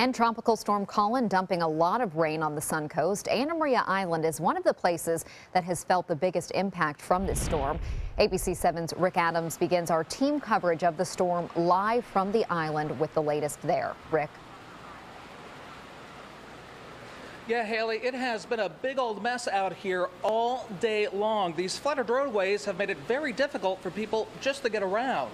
And Tropical Storm Colin dumping a lot of rain on the Sun Coast. Anna Maria Island is one of the places that has felt the biggest impact from this storm. ABC 7's Rick Adams begins our team coverage of the storm live from the island with the latest there. Rick. Yeah, Haley, it has been a big old mess out here all day long. These flooded roadways have made it very difficult for people just to get around.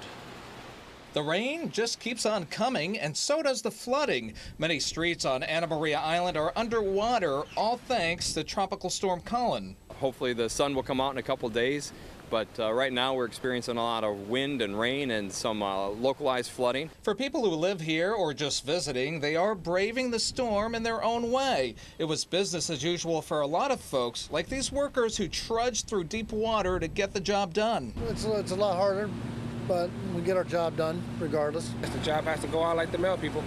The rain just keeps on coming, and so does the flooding. Many streets on Anna Maria Island are underwater, all thanks to Tropical Storm Colin. Hopefully, the sun will come out in a couple days. But uh, right now, we're experiencing a lot of wind and rain and some uh, localized flooding. For people who live here or just visiting, they are braving the storm in their own way. It was business as usual for a lot of folks, like these workers who trudged through deep water to get the job done. It's, it's a lot harder, but we get our job done regardless. The job has to go out like the mail people.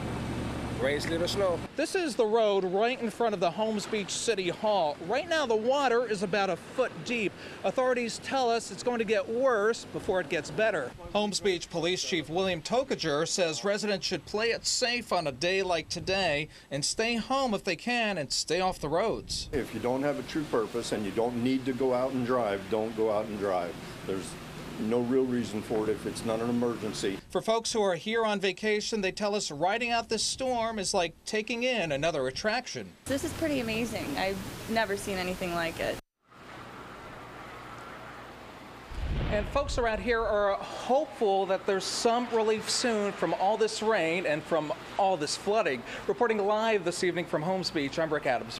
Rain, sleet, or snow. This is the road right in front of the Holmes Beach City Hall. Right now, the water is about a foot deep. Authorities tell us it's going to get worse before it gets better. Holmes Beach Police Chief William Tokajer says residents should play it safe on a day like today and stay home if they can and stay off the roads. If you don't have a true purpose and you don't need to go out and drive, don't go out and drive. There's no real reason for it if it's not an emergency. For folks who are here on vacation, they tell us riding out this storm is like taking in another attraction. This is pretty amazing. I've never seen anything like it. And folks around here are hopeful that there's some relief soon from all this rain and from all this flooding. Reporting live this evening from Holmes Beach, I'm Rick Adams.